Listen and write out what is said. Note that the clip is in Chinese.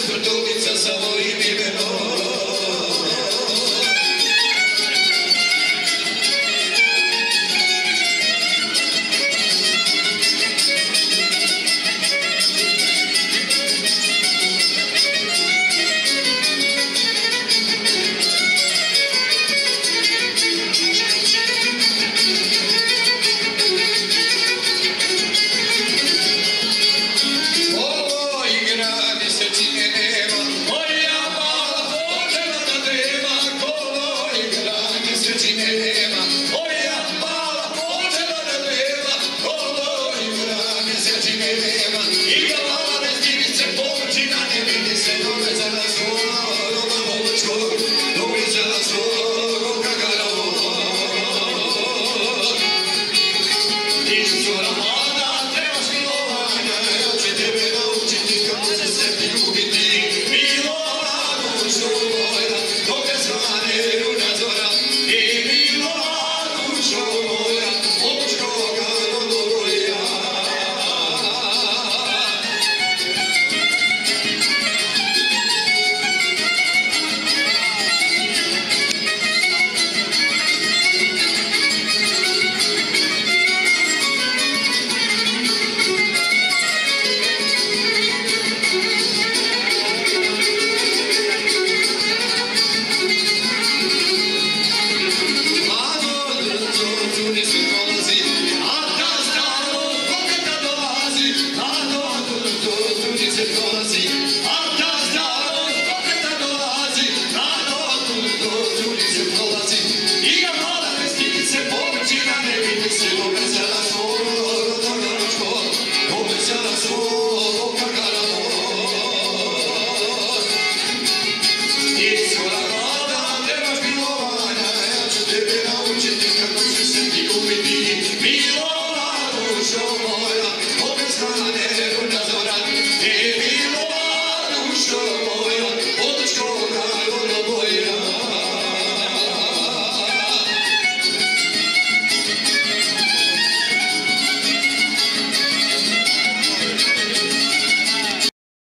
Christmas don't